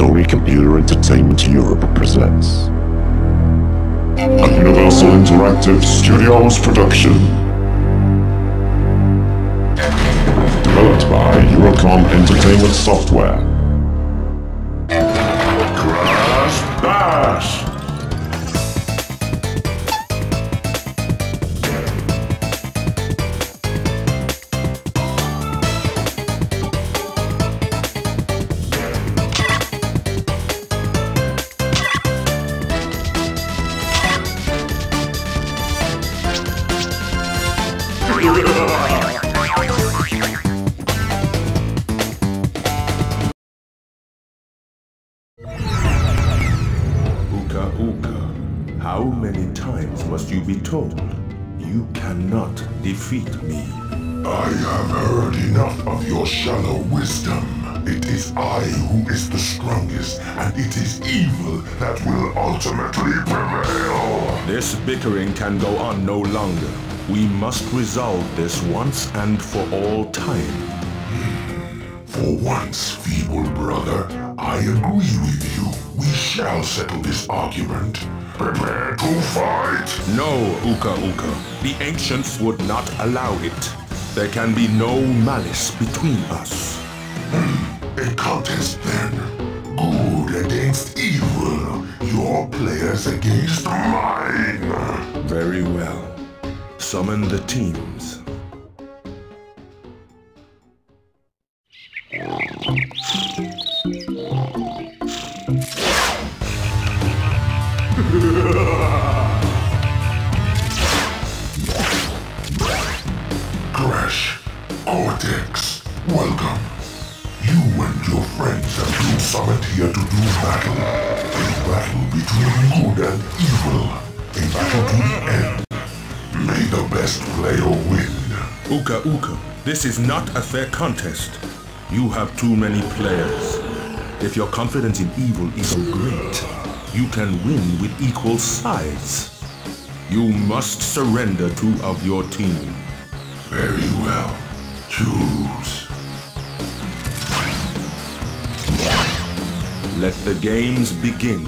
Sony Computer Entertainment Europe presents a Universal Interactive Studios production. Developed by Eurocom Entertainment Software. How many times must you be told? You cannot defeat me. I have heard enough of your shallow wisdom. It is I who is the strongest, and it is evil that will ultimately prevail. This bickering can go on no longer. We must resolve this once and for all time. For once, feeble brother, I agree with you. We shall settle this argument. Prepare to fight. No, Uka Uka. The ancients would not allow it. There can be no malice between us. Hmm. A contest then. Good against evil. Your players against mine. Very well. Summon the teams. Crash, Cortex, welcome. You and your friends have been summoned here to do battle. A battle between good and evil. A battle to the end. May the best player win. Uka Uka, this is not a fair contest. You have too many players. If your confidence in evil is so great, you can win with equal sides. You must surrender two of your team. Very well. Choose. Let the games begin.